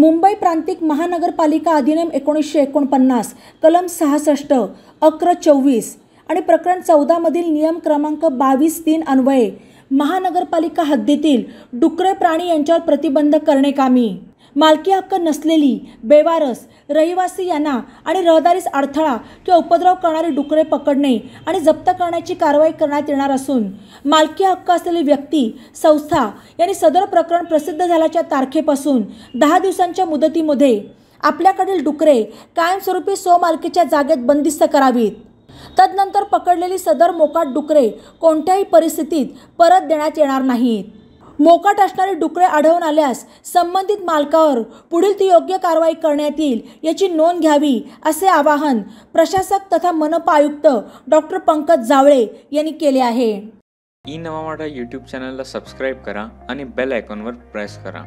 मुंबई प्रांतिक महानगरपालिका अधिनियम एकोणीसशे एकोणपन्नास कलम सहासष्ट अकरा चोवीस आणि प्रकरण चौदामधील नियम क्रमांक बावीस तीन अन्वये महानगरपालिका हद्दीतील डुकरे प्राणी यांच्यावर प्रतिबंध करणे कामी. मालकी हक्क नसलेली बेवारस रहिवासी यांना आणि रहदारीस अडथळा किंवा उपद्रव करणारी डुकरे पकडणे आणि जप्त करण्याची कारवाई करण्यात येणार असून मालकी हक्क असलेली व्यक्ती संस्था यांनी सदर प्रकरण प्रसिद्ध झाल्याच्या तारखेपासून दहा दिवसांच्या मुदतीमध्ये आपल्याकडील डुकरे कायमस्वरूपी स्वमालकीच्या जागेत बंदिस्त करावीत. तदनंतर पकडलेली सदर मोकाट डुकरे कोणत्याही परिस्थितीत परत देण्यात येणार नाहीत. मोकाट असणारे डुकरे आढळून आल्यास संबंधित मालकावर पुढील ती योग्य कारवाई करण्यात येईल याची नोंद घ्यावी असे आवाहन प्रशासक तथा मनपा आयुक्त डॉक्टर पंकज जावळे यांनी केले आहे. ई नवा यूट्यूब चॅनलला सबस्क्राईब करा आणि बेल आयकॉनवर प्रेस करा.